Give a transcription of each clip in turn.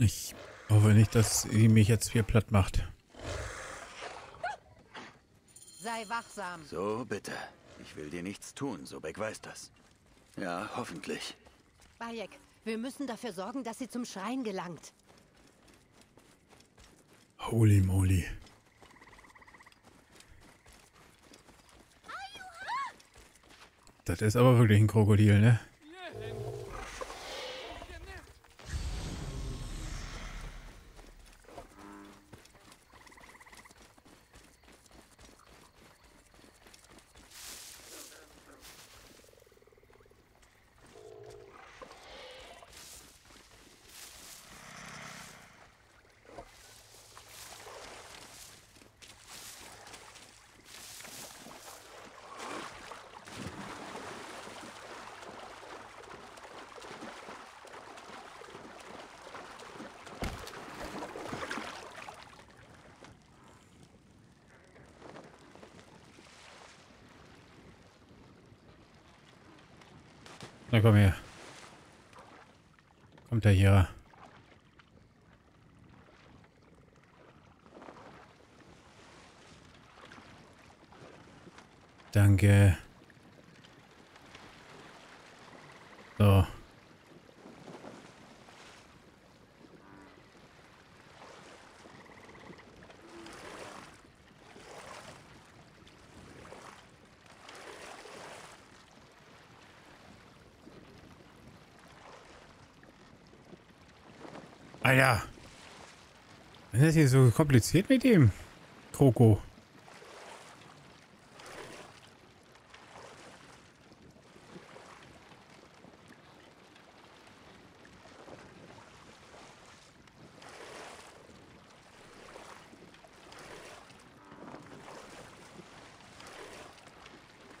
Ich hoffe nicht, dass sie mich jetzt hier platt macht. Sei wachsam. So, bitte. Ich will dir nichts tun, Sobek weiß das. Ja, hoffentlich. Bayek, wir müssen dafür sorgen, dass sie zum Schrein gelangt. Holy moly. Das ist aber wirklich ein Krokodil, ne? Na komm her. Kommt er hier. Danke. So. Alter. Was ist das hier so kompliziert mit dem? Kroko.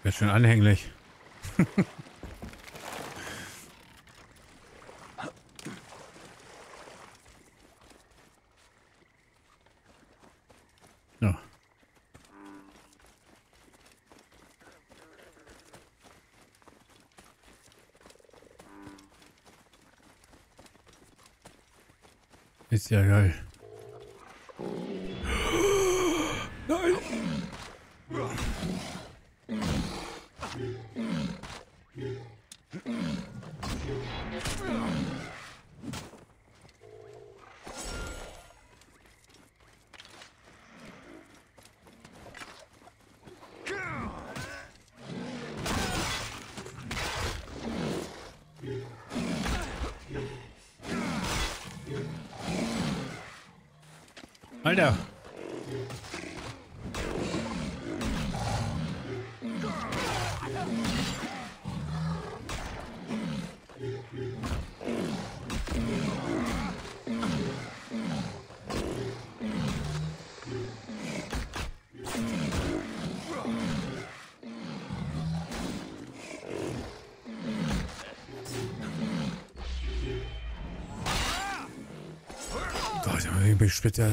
Wird schon anhänglich. Ist ja geil. Nein! Alter!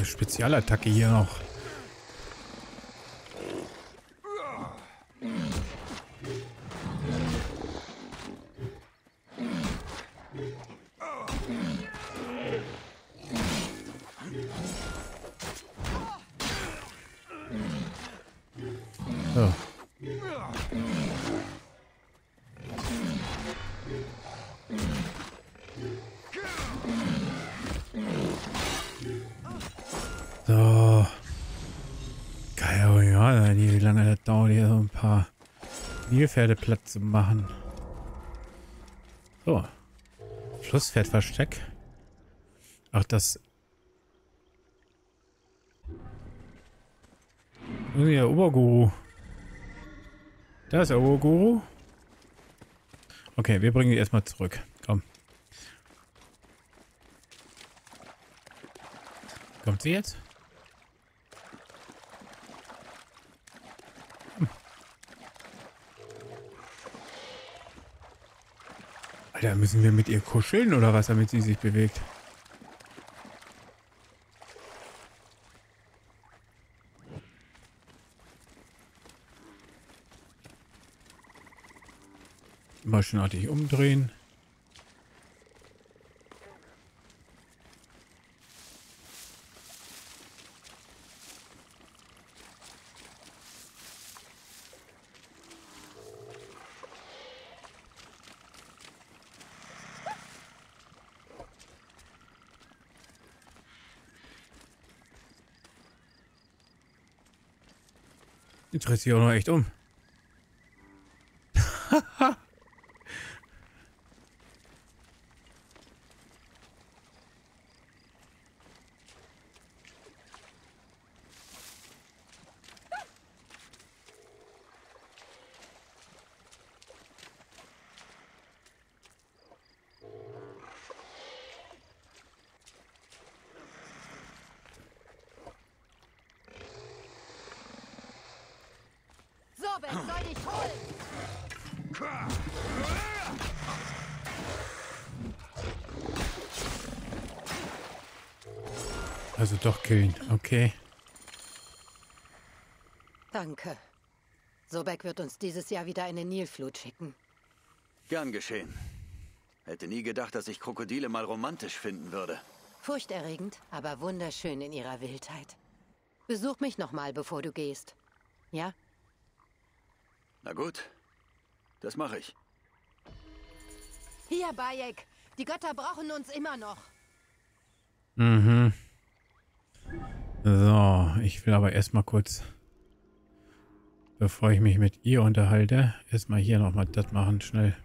Spezialattacke hier noch. Nilpferde platt zu machen. So. Flusspferdversteck. Ach, das... Irgendwie der Oberguru. Da ist der Oberguru. Okay, wir bringen die erstmal zurück. Komm. Kommt sie jetzt? Alter, müssen wir mit ihr kuscheln oder was, damit sie sich bewegt? Maschinenartig umdrehen. Jetzt dreht sich auch noch echt um. Sobek soll dich holen! Also doch killen. Okay. Danke. Sobek wird uns dieses Jahr wieder eine Nilflut schicken. Gern geschehen. Hätte nie gedacht, dass ich Krokodile mal romantisch finden würde. Furchterregend, aber wunderschön in ihrer Wildheit. Besuch mich nochmal, bevor du gehst. Ja? Na gut, das mache ich. Hier, Bayek. Die Götter brauchen uns immer noch. Mhm. So, ich will aber erstmal kurz, bevor ich mich mit ihr unterhalte, erstmal hier nochmal das machen, schnell.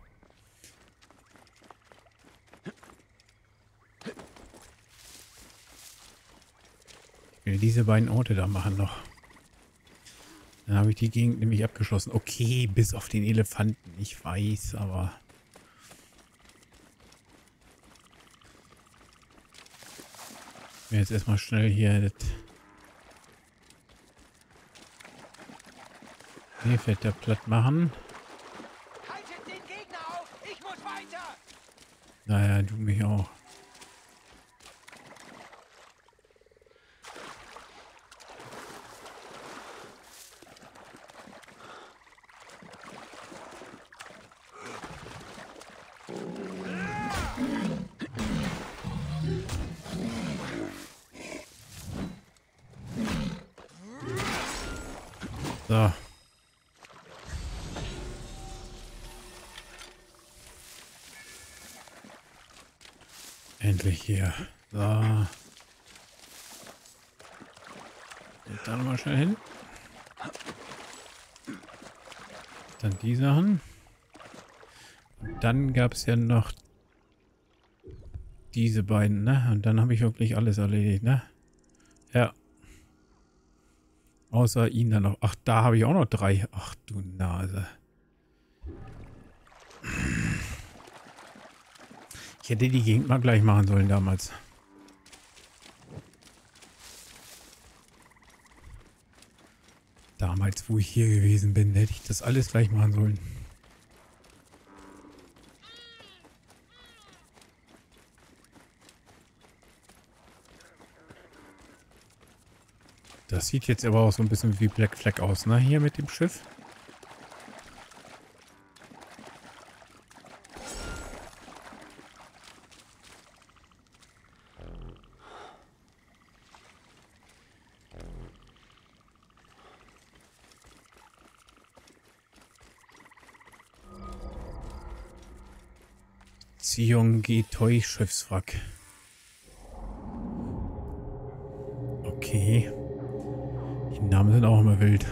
Ich will diese beiden Orte da machen noch. Dann habe ich die Gegend nämlich abgeschlossen. Okay, bis auf den Elefanten, ich weiß, aber... Jetzt erstmal schnell hier das Hefeld da platt machen. Haltet den Gegner auf! Ich muss weiter! Naja, du mich auch. So. Endlich hier. So. Geht da nochmal schnell hin. Dann die Sachen. Und dann gab es ja noch diese beiden, ne? Und dann habe ich wirklich alles erledigt, ne? Ja. Außer ihn dann noch. Ach, da habe ich auch noch drei. Ach du Nase. Ich hätte die Gegend mal gleich machen sollen damals. Damals, wo ich hier gewesen bin, hätte ich das alles gleich machen sollen. Das sieht jetzt aber auch so ein bisschen wie Black Flag aus, ne? Hier mit dem Schiff. Ziong Toy Schiffswrack. Okay. Wild.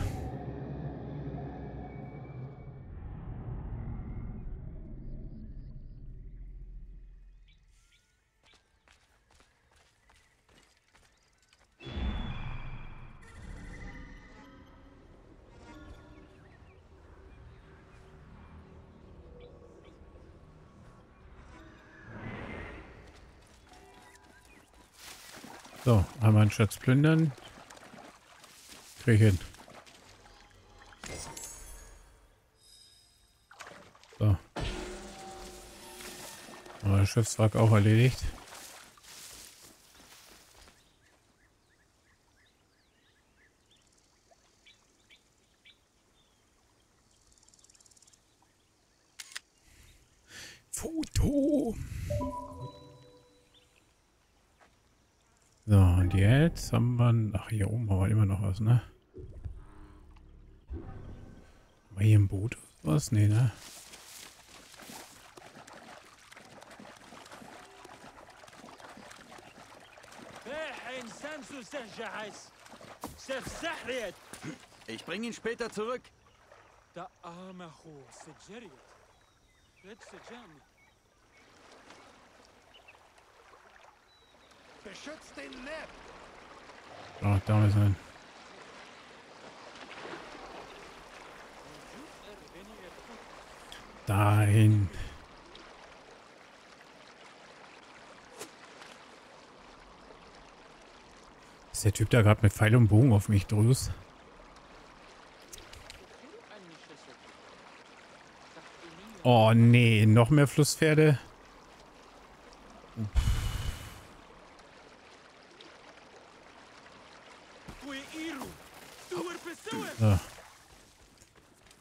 So, einmal einen Schatz plündern. Krieg hin. Schiffswrack auch erledigt. Foto. So, und jetzt haben wir... Ach, hier oben haben wir immer noch was, ne? Haben wir hier ein Boot oder was? Nee, ne? Ich bringe ihn später zurück. Da arme. Beschützt den Neb! Oh, da ist ein. Dahin. Ist der Typ da gerade mit Pfeil und Bogen auf mich drüst? Oh nee, noch mehr Flusspferde. So.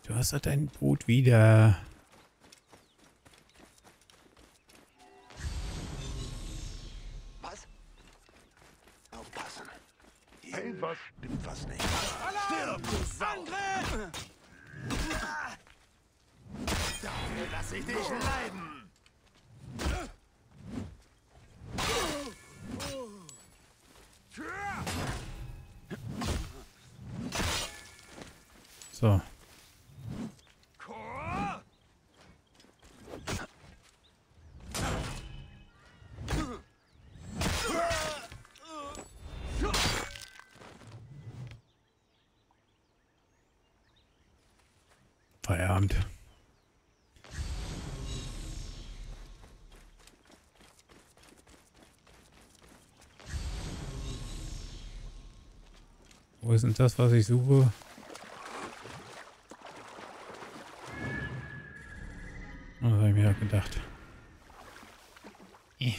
Du hast doch dein Boot wieder. So. Feierabend. Wo ist denn das, was ich suche? Oh, Das habe ich mir auch gedacht. Eh.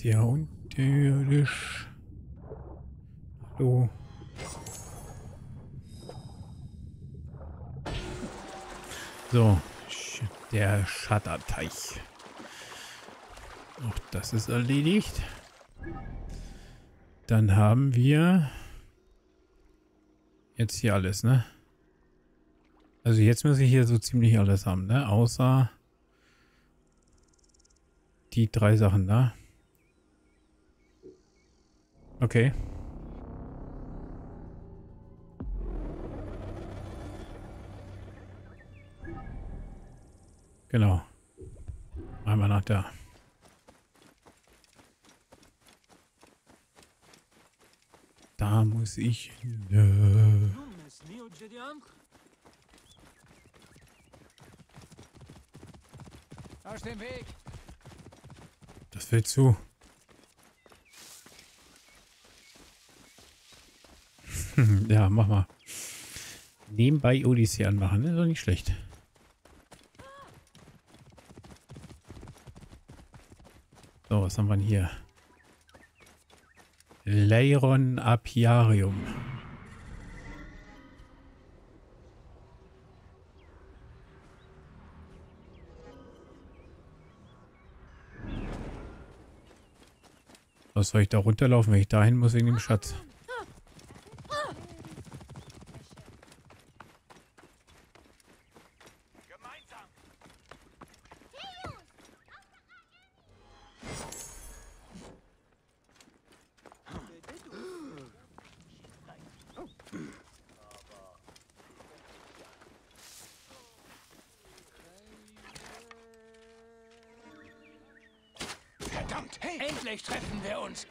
Alles hier unterirdisch. Hallo. So, der Schatterteich. Auch das ist erledigt. Dann haben wir jetzt hier alles, ne? Also jetzt muss ich hier so ziemlich alles haben, ne? Außer die drei Sachen da. Okay. Genau. Einmal nach da. Da muss ich Jedian. Aus dem Weg! Das will zu. Ja, mach mal. Nebenbei Odyssee anmachen, ist doch nicht schlecht. So, was haben wir denn hier? Leiron Apiarium. Was soll ich da runterlaufen, wenn ich dahin muss wegen dem Schatz? Verdammt! Endlich treffen wir uns!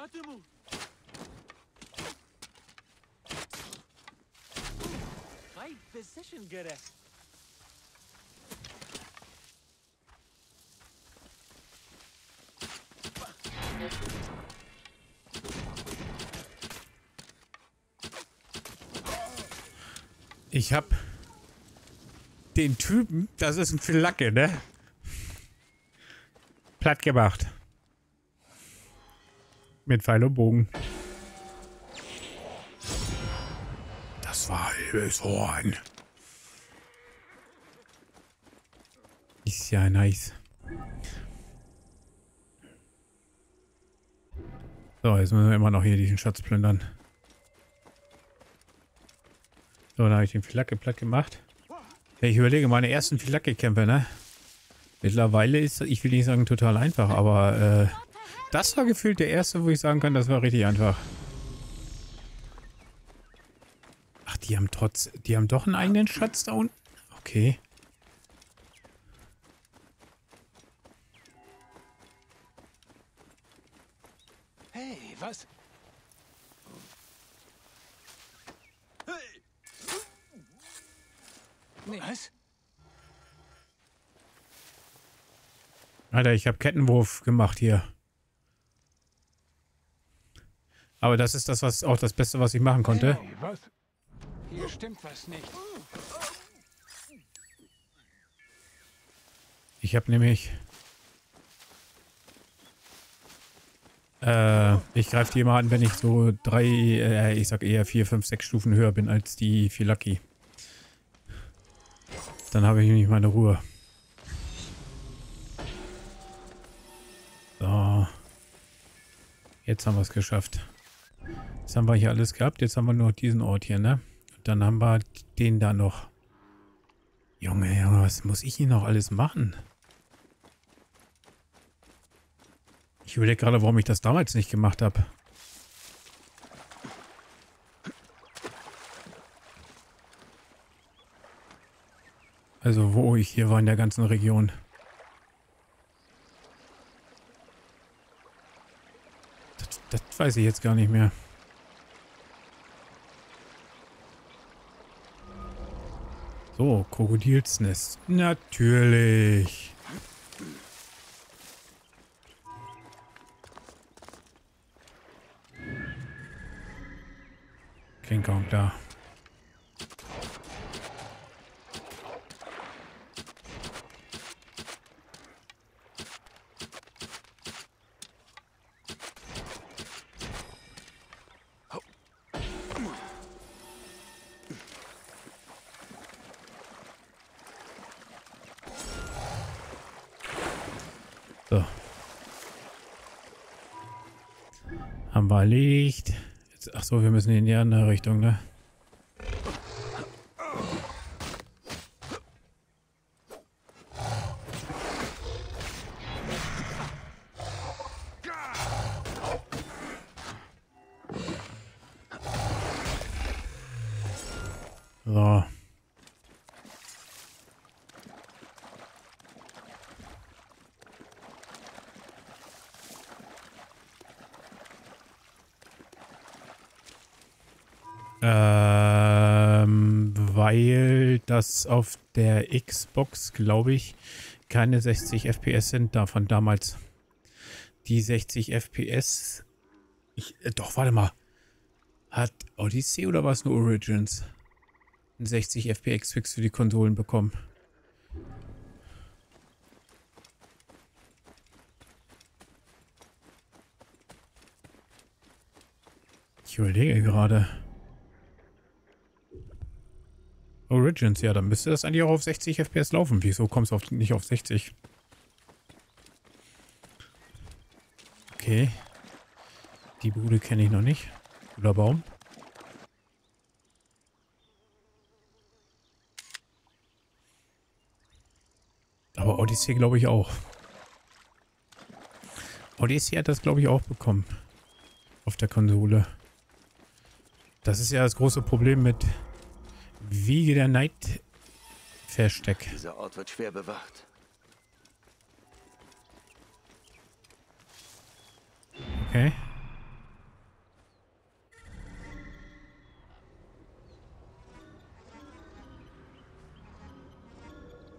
Atemu? Right position, Gere. Ich hab den Typen, das ist ein Flagge, ne? Platt gemacht. Mit Pfeil und Bogen. Das war halbes Horn. Ist ja nice. So, jetzt müssen wir immer noch hier diesen Schatz plündern. So, da habe ich den Flagge platt gemacht. Ich überlege, meine ersten Filaki-Kämpfe, ne? Mittlerweile ist, ich will nicht sagen total einfach, aber äh, das war gefühlt der erste, wo ich sagen kann, das war richtig einfach. Ach, die haben trotz, die haben doch einen eigenen Schatz da unten? Okay. Hey, was? Nee. Was? Alter, ich habe Kettenwurf gemacht hier. Aber das ist das, was auch das Beste, was ich machen konnte. Hey, was? Hier stimmt was nicht. Ich habe nämlich... Äh, ich greife die immer an, wenn ich so drei, äh, ich sag eher vier, fünf, sechs Stufen höher bin als die Lucky. Dann habe ich nämlich meine Ruhe. So. Jetzt haben wir es geschafft. Jetzt haben wir hier alles gehabt. Jetzt haben wir nur diesen Ort hier, ne? Und dann haben wir den da noch. Junge, Junge, was muss ich hier noch alles machen? Ich überlege gerade, warum ich das damals nicht gemacht habe. Also wo ich hier war in der ganzen Region. Das, das weiß ich jetzt gar nicht mehr. So, Krokodilsnest. Natürlich. King Kong da. Haben wir erledigt. Jetzt, ach so, wir müssen in die andere Richtung, ne? Ähm, weil das auf der Xbox, glaube ich, keine 60 FPS sind, davon damals. Die 60 FPS. Ich, äh, doch, warte mal. Hat Odyssey oder war es nur Origins? Ein 60 FPS Fix für die Konsolen bekommen. Ich überlege gerade. Origins, ja, dann müsste das eigentlich auch auf 60 FPS laufen. Wieso kommst du auf, nicht auf 60? Okay. Die Bude kenne ich noch nicht. Cooler Baum. Aber Odyssey glaube ich auch. Odyssey hat das glaube ich auch bekommen. Auf der Konsole. Das ist ja das große Problem mit Wiege der Neid Versteck. Dieser Ort wird schwer bewacht. Okay.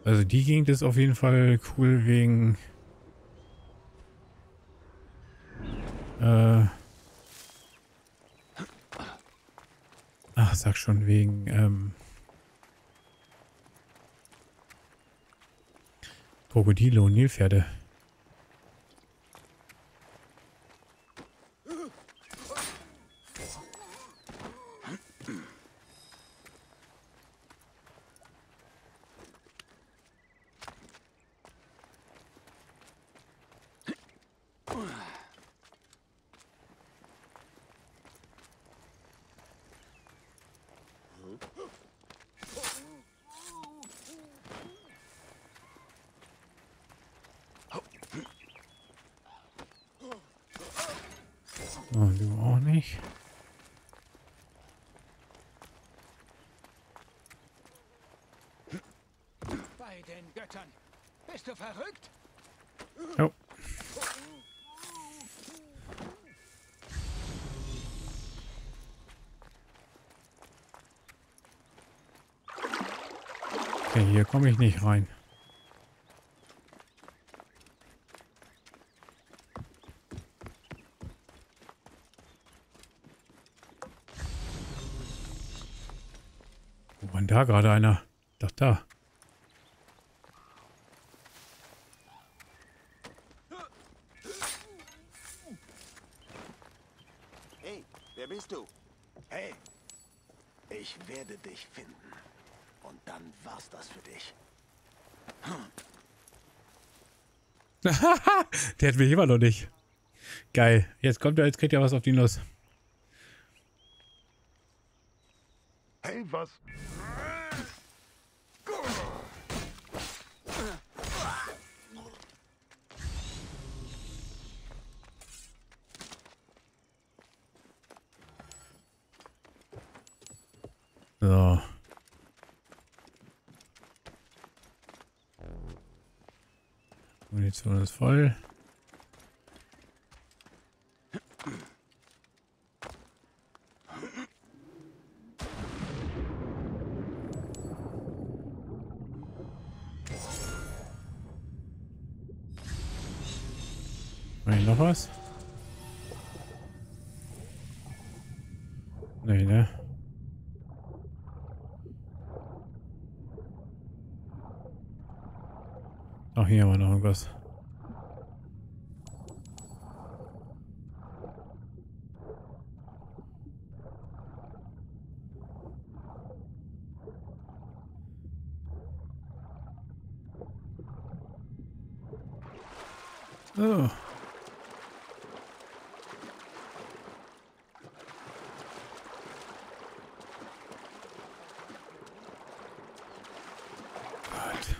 Also die Gegend ist auf jeden Fall cool wegen... Äh... Sag schon wegen... Ähm, Krokodile und Nilpferde. Okay, hier komme ich nicht rein. Wo war da gerade einer? Doch da. Hey, wer bist du? Hey, ich werde dich finden. Und dann war's das für dich. Der hat mich immer noch nicht. Geil. Jetzt kommt er, jetzt kriegt er was auf die Nuss. Hey, was? So. Munition ist voll. Ach, hier haben wir noch irgendwas. Oh. Gott.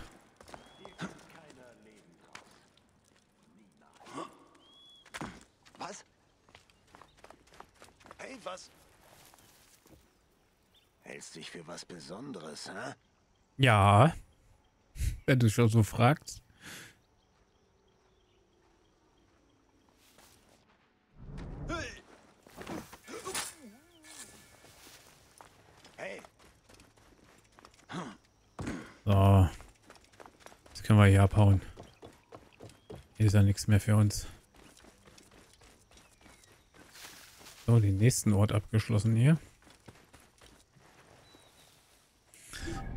Was? Hey, was? Hältst dich für was Besonderes, hä? Ja. Wenn du schon so fragst. Hey, So. Jetzt können wir hier abhauen. Hier ist ja nichts mehr für uns. So, den nächsten Ort abgeschlossen hier.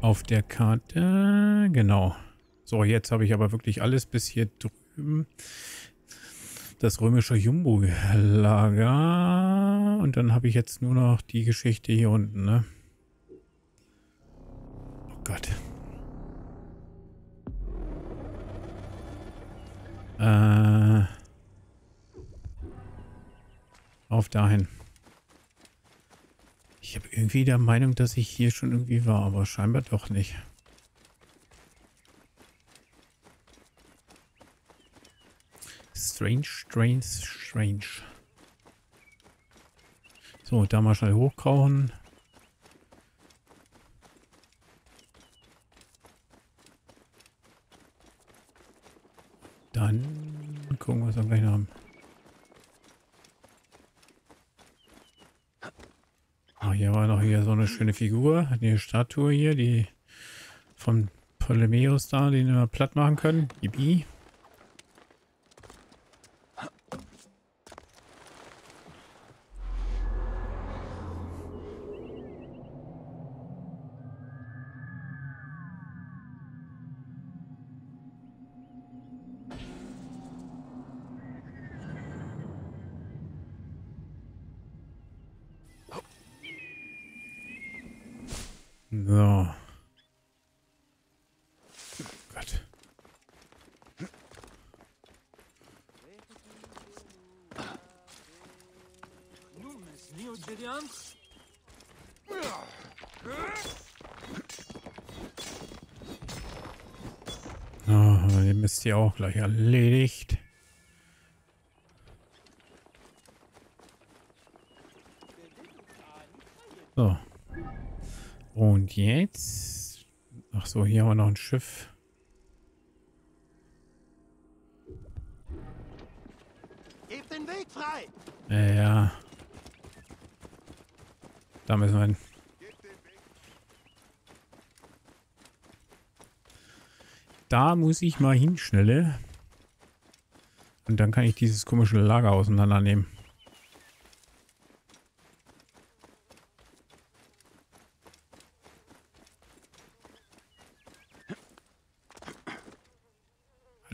Auf der Karte. Genau. So, jetzt habe ich aber wirklich alles bis hier drüben. Das römische Jumbo-Lager. Und dann habe ich jetzt nur noch die Geschichte hier unten, ne? Oh Gott. Äh, auf dahin. Ich habe irgendwie der Meinung, dass ich hier schon irgendwie war, aber scheinbar doch nicht. Strange, strange, strange. So, da mal schnell hochkrauchen. Dann gucken, was wir gleich noch haben. Hier war noch hier so eine schöne Figur. Die Statue hier, die von Ptolemäus da, die wir platt machen können. Yippie. So. Gott. Oh, den ist ihr auch gleich erledigt. So. Und jetzt. Ach so, hier haben wir noch ein Schiff. Gebt den Weg frei! Ja, ja. Da müssen wir hin. Da muss ich mal hin, schnelle. Und dann kann ich dieses komische Lager auseinandernehmen.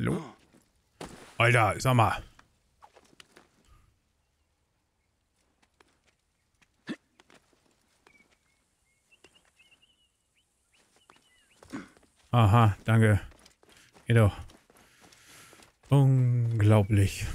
Hallo? Alter, sag mal. Aha, danke. Geht doch. Unglaublich.